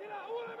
get out,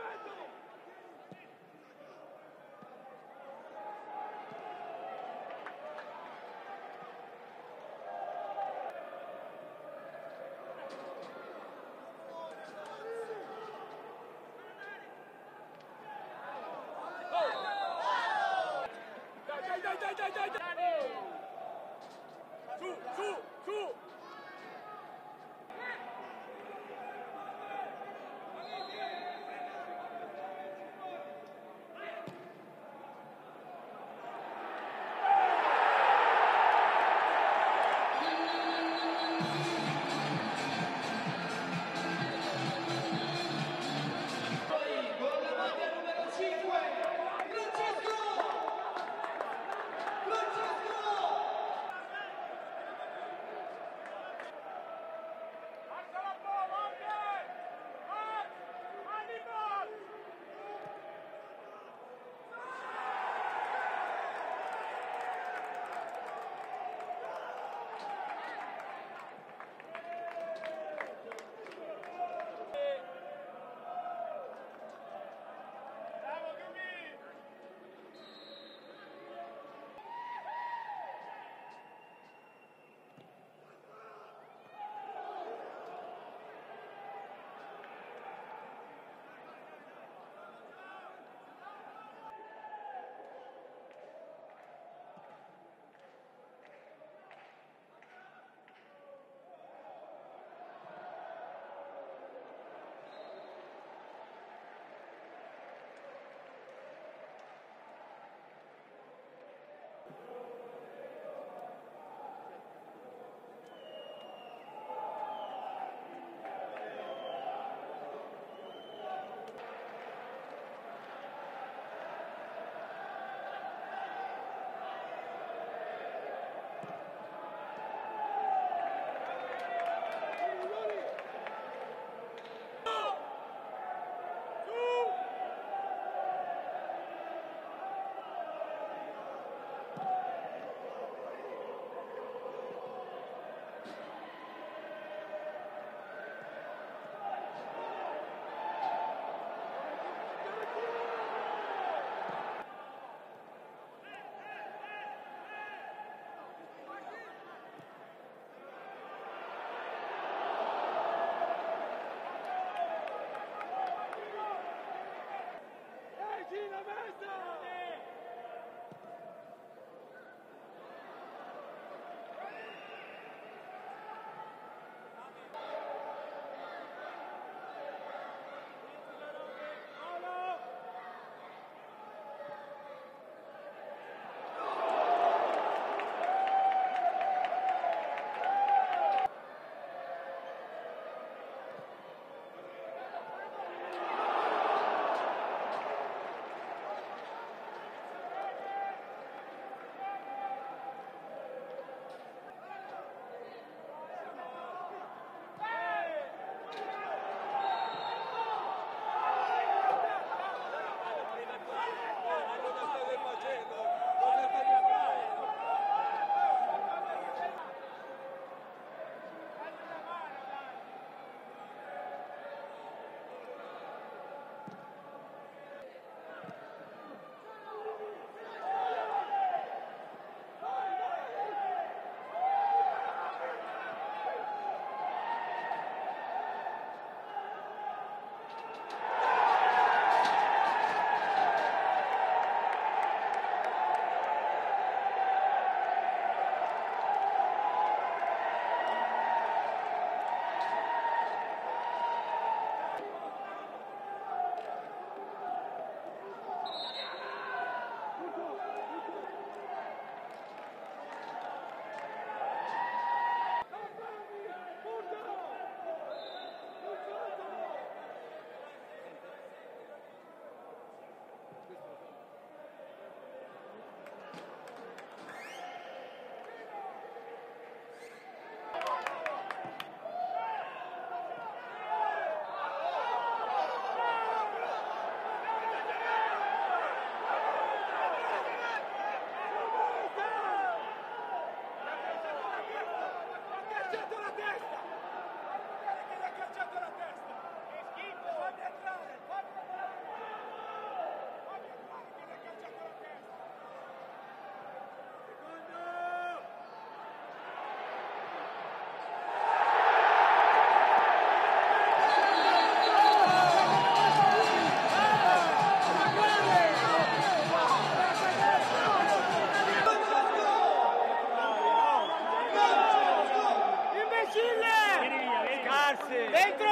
¡Dentro